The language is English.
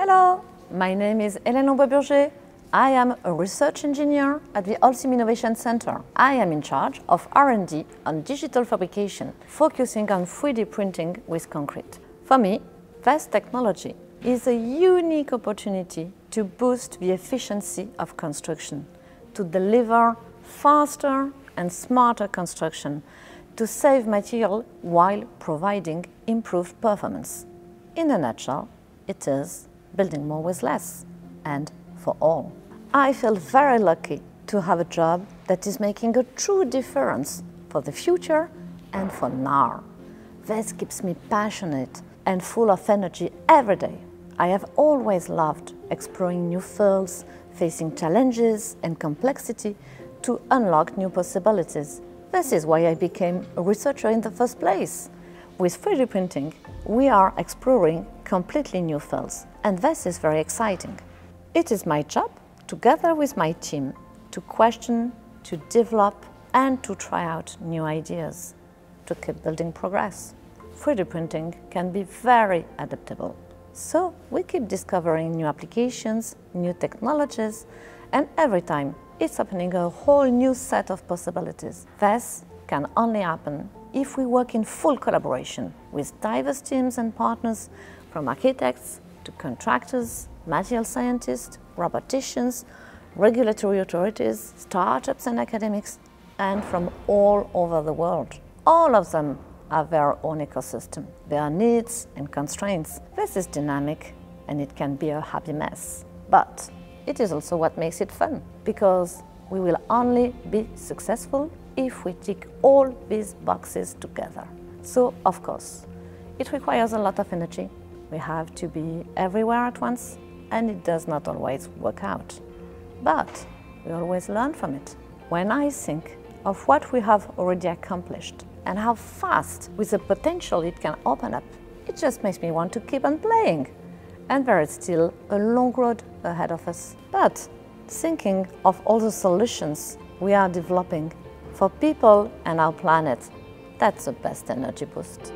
Hello, my name is Hélène Lombois-Burger. I am a research engineer at the Holcim Innovation Center. I am in charge of R&D on digital fabrication, focusing on 3D printing with concrete. For me, VES technology is a unique opportunity to boost the efficiency of construction, to deliver faster and smarter construction, to save material while providing improved performance. In a nutshell, it is building more with less and for all. I feel very lucky to have a job that is making a true difference for the future and for now. This keeps me passionate and full of energy every day. I have always loved exploring new fields, facing challenges and complexity to unlock new possibilities. This is why I became a researcher in the first place. With 3D printing, we are exploring completely new fields, and this is very exciting. It is my job, together with my team, to question, to develop, and to try out new ideas, to keep building progress. 3D printing can be very adaptable. So we keep discovering new applications, new technologies, and every time it's opening a whole new set of possibilities. This can only happen if we work in full collaboration with diverse teams and partners from architects to contractors, material scientists, roboticians, regulatory authorities, startups and academics, and from all over the world. All of them have their own ecosystem, their needs and constraints. This is dynamic and it can be a happy mess. But it is also what makes it fun, because we will only be successful if we tick all these boxes together. So, of course, it requires a lot of energy. We have to be everywhere at once, and it does not always work out. But we always learn from it. When I think of what we have already accomplished and how fast, with the potential it can open up, it just makes me want to keep on playing. And there is still a long road ahead of us. But thinking of all the solutions we are developing for people and our planet, that's the best energy boost.